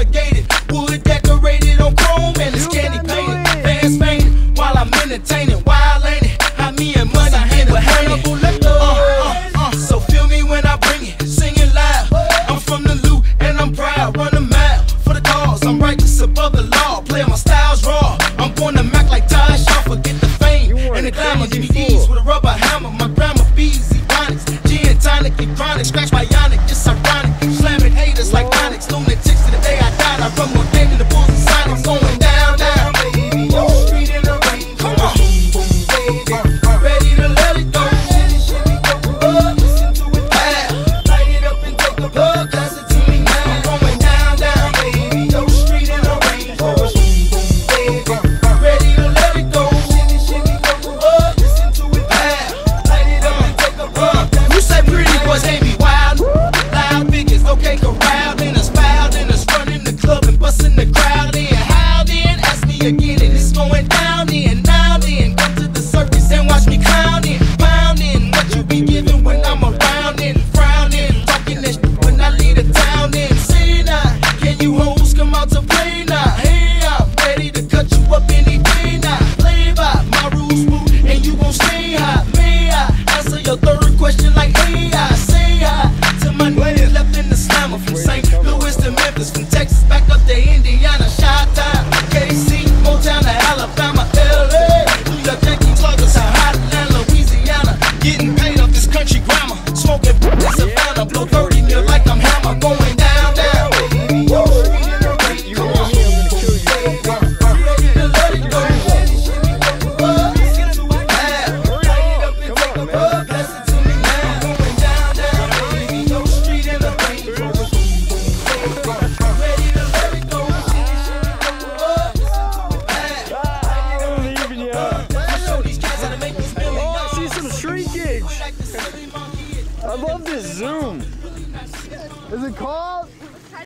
navigated. Wood decorated on chrome and it's candy painted. Fans painted. while I'm entertaining. Wild ain't it? How me and money get with Hannibal Lecter. Uh, uh, uh. So feel me when I bring it, singing loud. I'm from the Lou and I'm proud. Run a mile for the cause. I'm righteous above the law. hard to play now. I love this zoom. Is it called?